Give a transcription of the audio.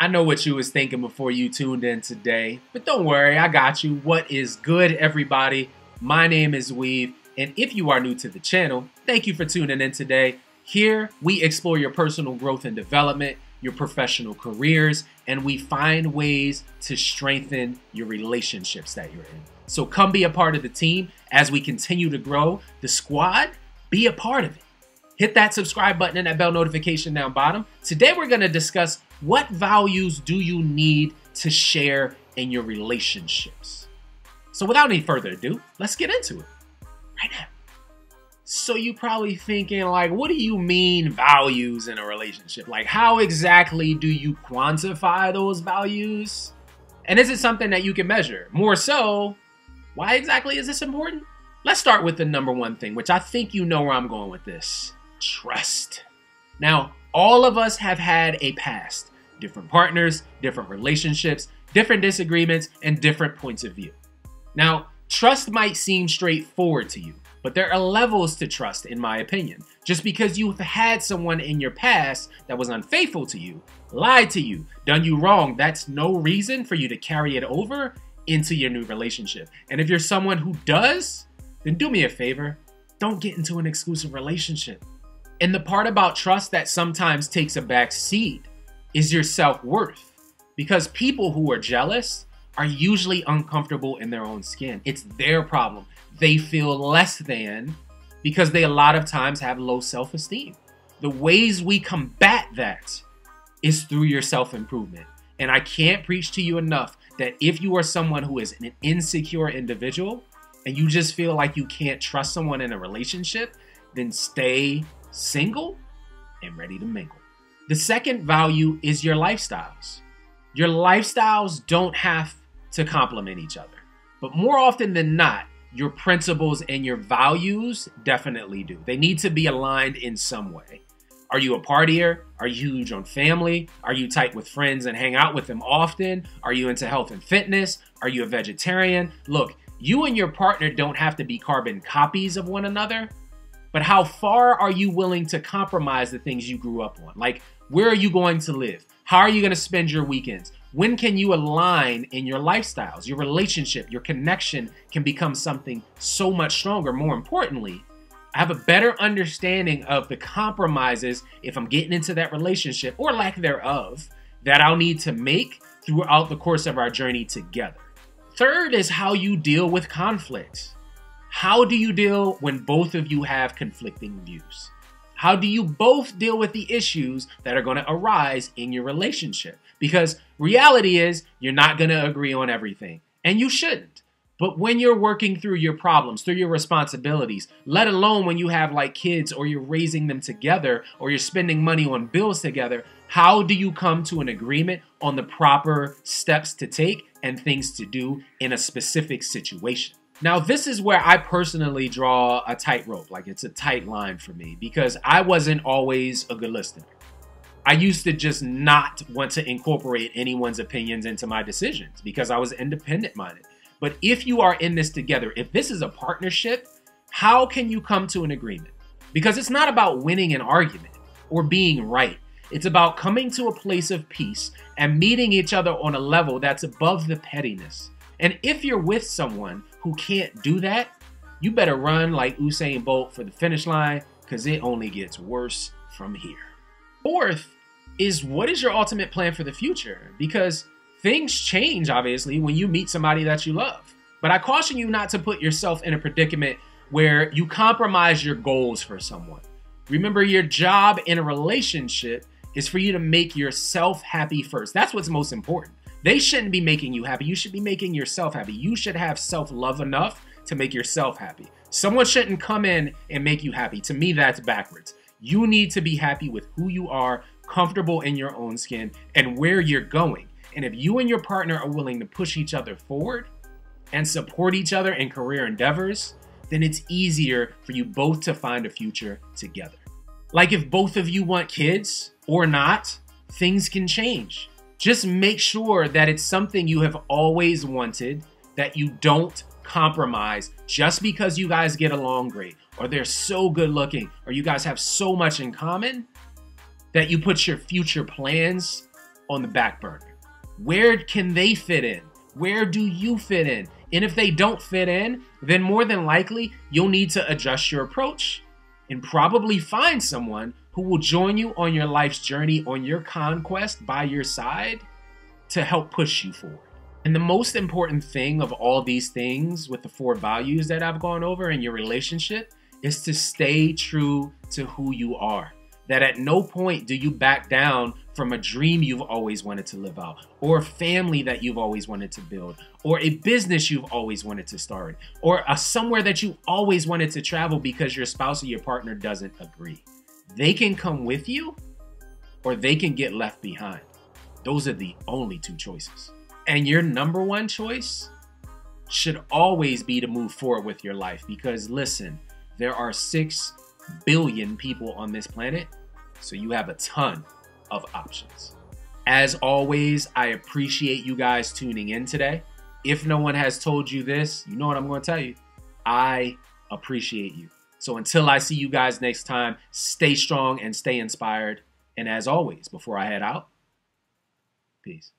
I know what you was thinking before you tuned in today, but don't worry, I got you. What is good, everybody? My name is Weav, and if you are new to the channel, thank you for tuning in today. Here, we explore your personal growth and development, your professional careers, and we find ways to strengthen your relationships that you're in. So come be a part of the team as we continue to grow the squad. Be a part of it. Hit that subscribe button and that bell notification down bottom. Today, we're going to discuss what values do you need to share in your relationships? So, without any further ado, let's get into it right now. So, you probably thinking, like, what do you mean values in a relationship? Like, how exactly do you quantify those values? And is it something that you can measure? More so, why exactly is this important? Let's start with the number one thing, which I think you know where I'm going with this trust. Now, all of us have had a past different partners, different relationships, different disagreements, and different points of view. Now, trust might seem straightforward to you, but there are levels to trust, in my opinion. Just because you've had someone in your past that was unfaithful to you, lied to you, done you wrong, that's no reason for you to carry it over into your new relationship. And if you're someone who does, then do me a favor don't get into an exclusive relationship. And the part about trust that sometimes takes a back seat is your self worth. Because people who are jealous are usually uncomfortable in their own skin. It's their problem. They feel less than because they a lot of times have low self esteem. The ways we combat that is through your self improvement. And I can't preach to you enough that if you are someone who is an insecure individual and you just feel like you can't trust someone in a relationship, then stay single and ready to mingle. The second value is your lifestyles. Your lifestyles don't have to complement each other, but more often than not, your principles and your values definitely do. They need to be aligned in some way. Are you a partier? Are you huge on family? Are you tight with friends and hang out with them often? Are you into health and fitness? Are you a vegetarian? Look, you and your partner don't have to be carbon copies of one another, but how far are you willing to compromise the things you grew up on? Like, where are you going to live? How are you going to spend your weekends? When can you align in your lifestyles? Your relationship, your connection can become something so much stronger. More importantly, I have a better understanding of the compromises if I'm getting into that relationship or lack thereof that I'll need to make throughout the course of our journey together. Third is how you deal with conflict. How do you deal when both of you have conflicting views? How do you both deal with the issues that are going to arise in your relationship? Because reality is, you're not going to agree on everything, and you shouldn't. But when you're working through your problems, through your responsibilities, let alone when you have like kids or you're raising them together or you're spending money on bills together, how do you come to an agreement on the proper steps to take and things to do in a specific situation? Now, this is where I personally draw a tightrope. Like, it's a tight line for me because I wasn't always a good listener. I used to just not want to incorporate anyone's opinions into my decisions because I was independent minded. But if you are in this together, if this is a partnership, how can you come to an agreement? Because it's not about winning an argument or being right. It's about coming to a place of peace and meeting each other on a level that's above the pettiness. And if you're with someone who can't do that, you better run like Usain Bolt for the finish line because it only gets worse from here. Fourth is what is your ultimate plan for the future? Because things change, obviously, when you meet somebody that you love. But I caution you not to put yourself in a predicament where you compromise your goals for someone. Remember, your job in a relationship is for you to make yourself happy first. That's what's most important. They shouldn't be making you happy. You should be making yourself happy. You should have self love enough to make yourself happy. Someone shouldn't come in and make you happy. To me, that's backwards. You need to be happy with who you are, comfortable in your own skin, and where you're going. And if you and your partner are willing to push each other forward and support each other in career endeavors, then it's easier for you both to find a future together. Like if both of you want kids or not, things can change. Just make sure that it's something you have always wanted, that you don't compromise just because you guys get along great, or they're so good looking, or you guys have so much in common that you put your future plans on the back burner? Where can they fit in? Where do you fit in? And if they don't fit in, then more than likely you'll need to adjust your approach and probably find someone who will join you on your life's journey, on your conquest by your side to help push you forward. And the most important thing of all these things with the four values that I've gone over in your relationship is to stay true to who you are. That at no point do you back down from a dream you've always wanted to live out, or a family that you've always wanted to build, or a business you've always wanted to start, or a somewhere that you always wanted to travel because your spouse or your partner doesn't agree. They can come with you, or they can get left behind. Those are the only two choices. And your number one choice should always be to move forward with your life because listen, there are 6 billion people on this planet, so you have a ton of options. As always, I appreciate you guys tuning in today. If no one has told you this, you know what I'm going to tell you. I appreciate you. So until I see you guys next time, stay strong and stay inspired. And as always, before I head out, peace.